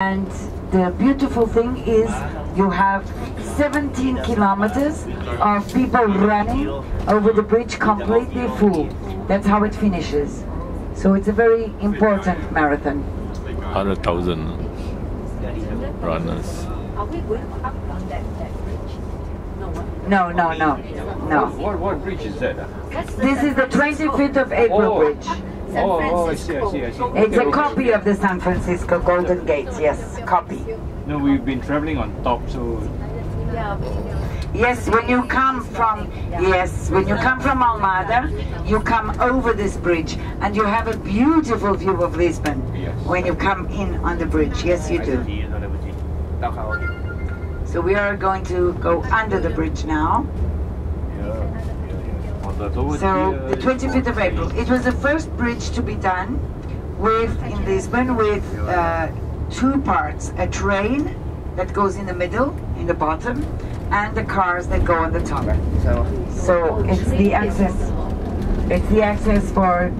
And the beautiful thing is you have 17 kilometers of people running over the bridge completely full. That's how it finishes. So it's a very important marathon. 100,000 runners. Are we going up on that, that bridge? No. No, no, no, no. What, what bridge is that? This is the 25th of April Oh. bridge. San Oh, oh, I see, I see, I see. It's Okay, a okay. copy of the San Francisco Golden Gate, yes, copy. No, we've been traveling on top, so Yes, when you come from yes, when you come from Almada, you come over this bridge and you have a beautiful view of Lisbon Yes. when you come in on the bridge. Yes, you do. So we are going to go under the bridge now. So the 25th of April. It was the first bridge to be done with in Lisbon with uh, two parts: a train that goes in the middle, in the bottom, and the cars that go on the top. So it's the access. It's the access for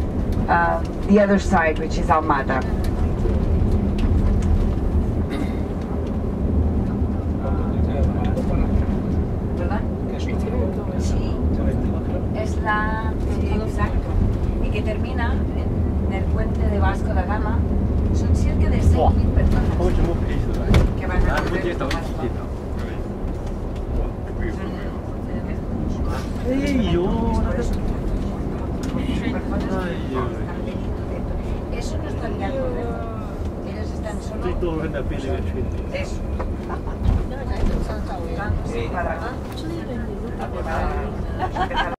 uh, the other side, which is Almada. Isla, sí, exacto. Y que termina en el puente de Vasco da Gama. Son cerca de 6.000 personas. Que van a volver Eso. No está están solo...